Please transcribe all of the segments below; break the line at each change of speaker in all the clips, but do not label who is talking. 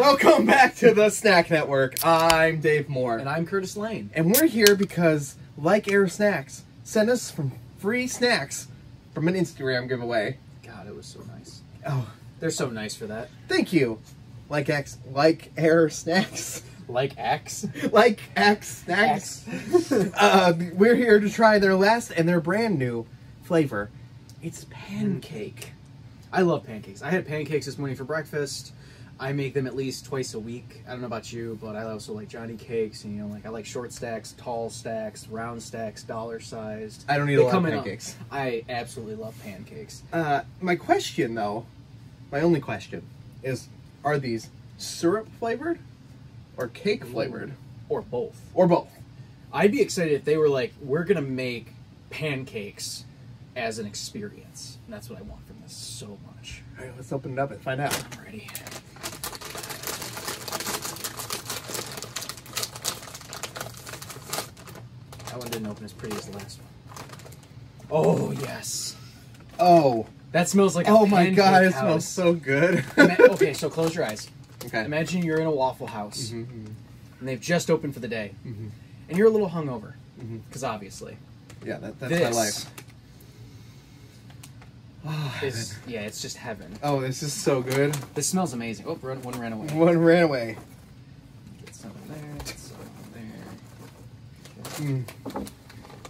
Welcome back to the Snack Network. I'm Dave Moore.
And I'm Curtis Lane.
And we're here because Like Air Snacks sent us some free snacks from an Instagram giveaway.
God, it was so nice.
Oh,
They're so nice for that.
thank you. Like X, like Air Snacks,
Like X.
like X Snacks. uh, we're here to try their last and their brand new flavor. It's pancake.
I love pancakes. I had pancakes this morning for breakfast. I make them at least twice a week. I don't know about you, but I also like Johnny cakes. And, you know, like I like short stacks, tall stacks, round stacks, dollar sized.
I don't eat
They
a lot of
come in a-
pancakes.
I absolutely love pancakes.
Uh, my question, though, my only question is: Are these syrup flavored or cake flavored,
Or both.
or both?
I'd be excited if they were like, we're gonna make pancakes as an experience. And that's what I want from this so much.
All right, let's open it up and find out.
I'm ready. That one didn't open as pretty as the last one. Oh yes,
Oh,
that smells like. A
oh my god, it
house.
smells so good.
Okay, so close your eyes.
okay.
Imagine you're in a Waffle House
Mhm, mhm,
and they've just opened for the day,
mhm,
and you're a little hungover because obviously
Yeah, that, that's
this
my life. Oh,
is yeah, it's just heaven.
oh, this is so good.
This smells amazing. Oh, one ran away.
One ran away.
Get some of there. Get some of there.
Mm.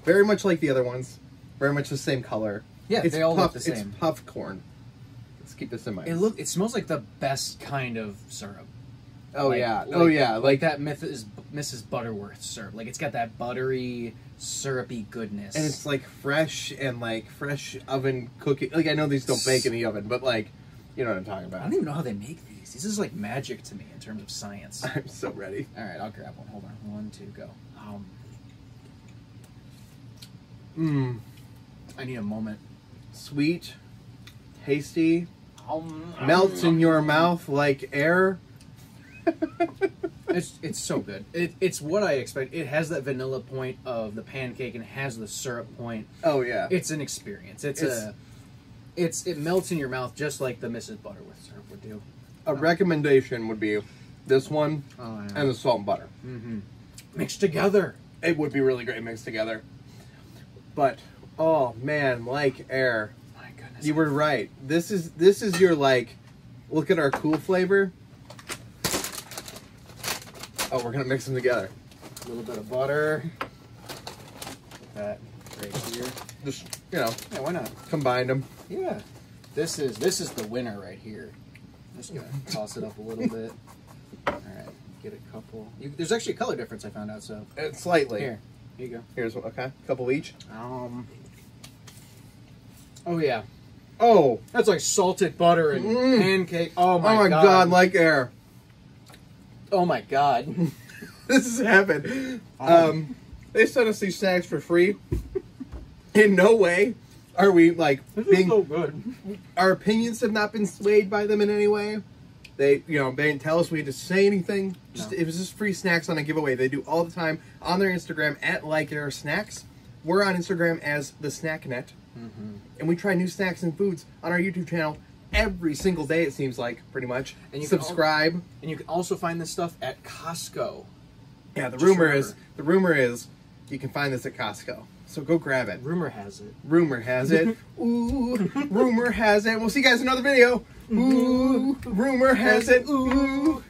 Very much like the other ones. Very much the same color.
Yeah,
it's
they all
puff,
look the
It's
same.
puffed corn. Let's keep this in mind.
It look. It smells like the best kind of syrup.
oh
Like-
yeah.
like-
oh yeah.
Like
Like
that Mrs. Mrs. Butterworth syrup. Like it's got that buttery, syrupy goodness.
and it's like fresh and like fresh oven cooking. Like I know these don't bake in the oven, but like, you know what I'm talking about.
I don't even know how they make these. This is like magic to me in terms of science.
I'm so ready.
All right, I'll grab one. Hold on. One, two, go. Um,
Mmm.
I need a moment.
Sweet, tasty,
Um,
melts in your mouth like air.
It's it's so good. It, it's what I expect. It has that vanilla point of the pancake and it has the syrup point.
Oh yeah.
It's an experience. It's,
It's-
a it's it melts in your mouth just like the Mrs. Butterworth syrup would do.
A recommendation would be this one
Oh,
and the salt and butter.
hmm mixed together.
It would be really great mixed together. But oh man, like air.
My goodness.
You were right. This is this is your like look at our cool flavor. Oh, we're gonna mix them together.
a little bit of butter. Put that right here.
Just you know,
Yeah, why not?
combine them.
Yeah. This is this is the winner right here. Just gonna toss it up a little bit. All right, get a couple. You, there's actually a color difference I found out. So
Uh, slightly.
here, here you go.
Here's one. Okay, a couple each.
Um. Oh yeah,
Oh,
that's like salted butter and
Mm.
pancake. Oh my,
oh my god. like air.
oh my god.
This is heaven.
Oh.
Um, they sent us these snacks for free. In no way are we like being so
good.
our opinions have not been swayed by them in any way. They, you know, they didn't tell us we had to say anything. Just
No.
it was just free snacks on a giveaway. They do all the time on their Instagram at Like Air Snacks. We're on Instagram as the Snack Net,
Mm-hmm.
and we try new snacks and foods on our YouTube channel every single day. It seems like pretty much.
And you can al-
subscribe.
And you can also find this stuff at Costco.
yeah, the
just
rumor
remember.
is the rumor is you can find this at Costco. So go grab it.
Rumor has it.
Rumor has it. Ooh, rumor has it. We'll see you guys in another video. Mm-hmm. Ooh, rumor has it. Mm-hmm. Ooh.